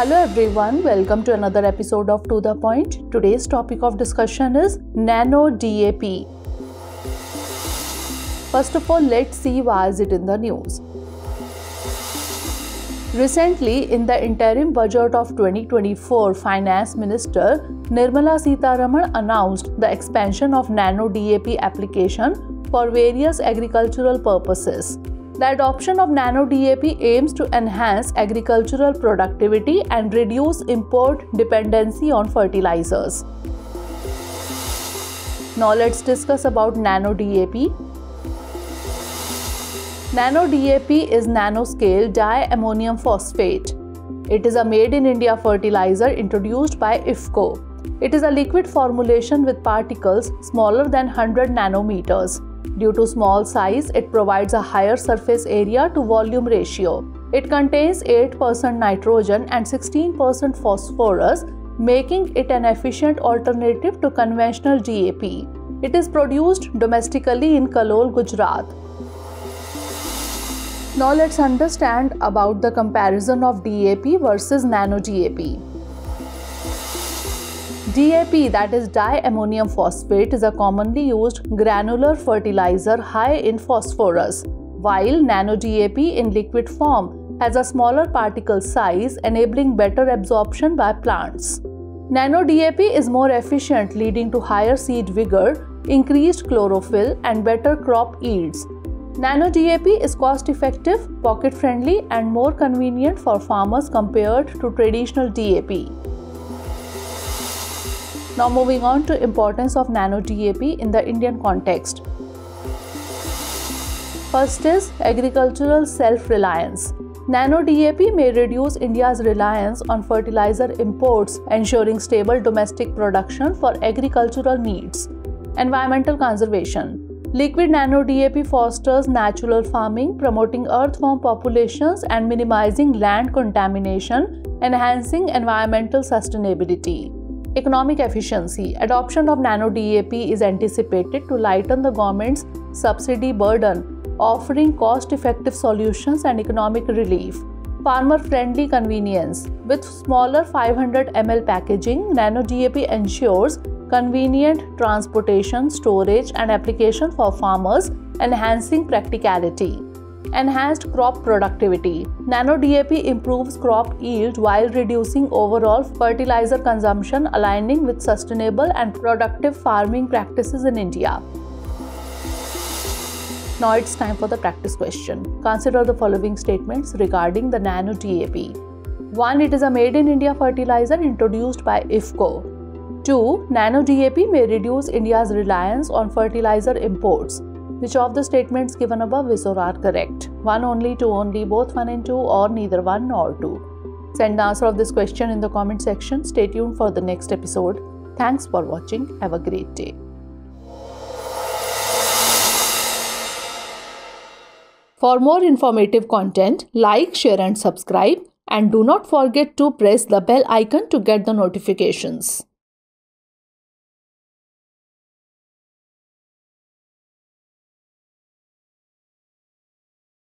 Hello everyone, welcome to another episode of To The Point. Today's topic of discussion is Nano DAP. First of all, let's see why is it in the news. Recently, in the interim budget of 2024, Finance Minister Nirmala Sitharaman announced the expansion of Nano DAP application for various agricultural purposes. The adoption of Nano DAP aims to enhance agricultural productivity and reduce import dependency on fertilizers. Now let's discuss about Nano DAP. Nano DAP is nanoscale diammonium phosphate. It is a made in India fertilizer introduced by IFFCO. It is a liquid formulation with particles smaller than 100 nanometers. Due to small size, it provides a higher surface area to volume ratio. It contains 8% nitrogen and 16% phosphorus, making it an efficient alternative to conventional DAP. It is produced domestically in Kalol, Gujarat. Now let's understand about the comparison of DAP versus nano DAP. DAP that is diammonium phosphate is a commonly used granular fertilizer high in phosphorus, while nano DAP in liquid form has a smaller particle size enabling better absorption by plants. Nano DAP is more efficient leading to higher seed vigor, increased chlorophyll and better crop yields. Nano DAP is cost effective, pocket friendly and more convenient for farmers compared to traditional DAP. Now moving on to importance of nano DAP in the Indian context. First is agricultural self-reliance. Nano DAP may reduce India's reliance on fertilizer imports, ensuring stable domestic production for agricultural needs. Environmental conservation. Liquid nano DAP fosters natural farming, promoting earthworm populations and minimizing land contamination, enhancing environmental sustainability. Economic efficiency Adoption of nano DAP is anticipated to lighten the government's subsidy burden, offering cost effective solutions and economic relief. Farmer friendly convenience With smaller 500 ml packaging, nano DAP ensures convenient transportation, storage, and application for farmers, enhancing practicality. Enhanced crop productivity. Nano DAP improves crop yield while reducing overall fertilizer consumption, aligning with sustainable and productive farming practices in India. Now it's time for the practice question. Consider the following statements regarding the Nano DAP. 1. It is a made in India fertilizer introduced by IFFCO. 2. Nano DAP may reduce India's reliance on fertilizer imports. Which of the statements given above is or are correct? One only, two only, both one and two, or neither one nor two? Send the answer of this question in the comment section. Stay tuned for the next episode. Thanks for watching. Have a great day. For more informative content, like, share, and subscribe. And do not forget to press the bell icon to get the notifications.